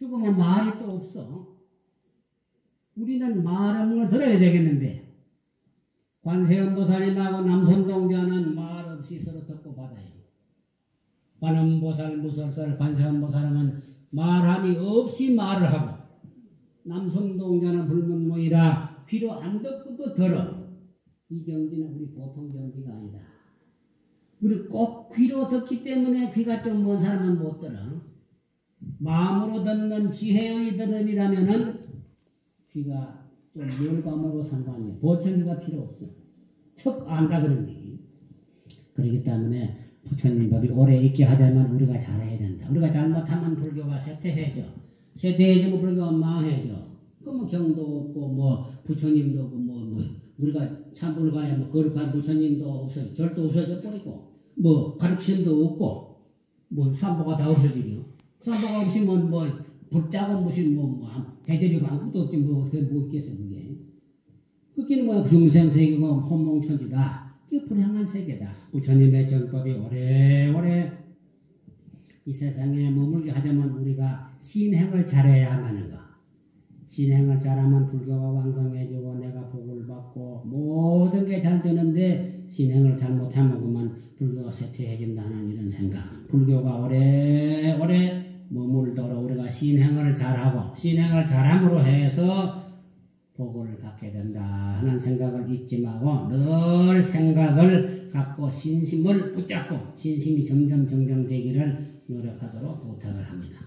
죽으면 말이 또 없어. 우리는 말하는 걸 들어야 되겠는데 관세음보살님하고 남손동자는 말 없이 서로 듣고 받아요. 관음보살, 무설살, 관세음보살은 말함이 없이 말을 하고 남손동자는 불문모이라 귀로 안 듣고도 들어. 이 경지는 우리 보통 경지가 아니다. 우리 꼭 귀로 듣기 때문에 귀가 좀 먼 사람은 못 들어. 마음으로 듣는 지혜의 들음이라면은 귀가 좀 멀감으로 상관이에요. 보청기가 필요 없어. 척 안다 그런 얘기. 그렇기 때문에 부처님 법이 오래 있게 하려면 우리가 잘해야 된다. 우리가 잘못하면 불교가 쇠퇴해져. 쇠퇴해지면 불교가 망해져. 그뭐 경도 없고 뭐 부처님도 없고 뭐, 뭐 우리가 참 불가에 뭐 거룩한 부처님도 없어져. 절도 없어져 버리고 뭐 가르침도 없고 뭐 삼보가 다 없어지려. 삼보가 없으면 뭐 붙잡은 무슨 뭐, 뭐 대대비가 아무것도 없지 뭐 어떻게 뭐 있겠어 그게. 그게는 뭐 중생세계고 혼몽천지다. 이게 불행한 세계다. 부처님의 정법이 오래오래 이 세상에 머물게 하려면 우리가 신행을 잘해야 한다는 거. 신행을 잘하면 불교가 왕성해지고 내가 복을 받고 모든 게 잘 되는데 신행을 잘못하면 그만 불교가 쇠퇴해진다는 이런 생각. 불교가 오래오래 머물도록 우리가 신행을 잘하고 신행을 잘함으로 해서 복을 갖게 된다 하는 생각을 잊지 말고 늘 생각을 갖고 신심을 붙잡고 신심이 점점 정정되기를 노력하도록 부탁을 합니다.